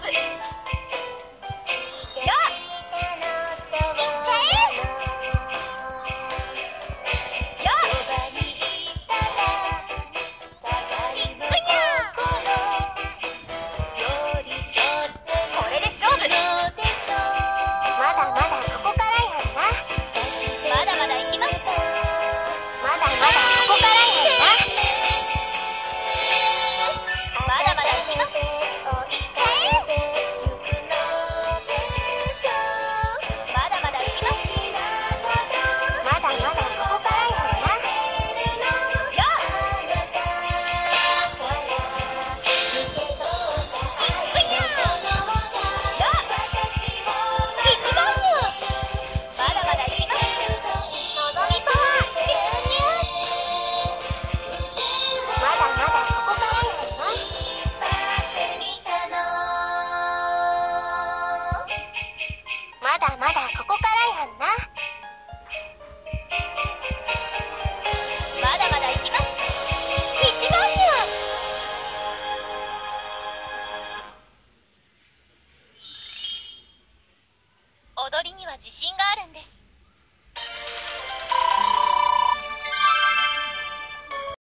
love it. まだまだここからやんな。まだまだ行きます。一番や踊りには自信があるんです。